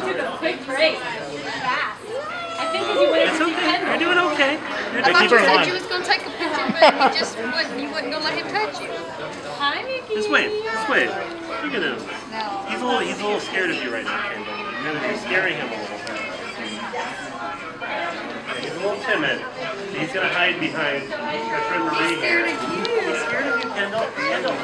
He took a quick break. Fast. I think because he wanted It's to see okay. You're doing okay. You're I thought you said alive. you was gonna take a picture, but you just wouldn't. You wouldn't gonna let him touch you. Hi, Mickey. Just wait. Just wait. Look at him. No. He's a little. He's a little scared of you right now, Kendal. You're, you're scaring him a little bit. He's a little timid. He's gonna hide behind my friend Marie here. Scared of you. He's scared of you, Kendal. Kendal.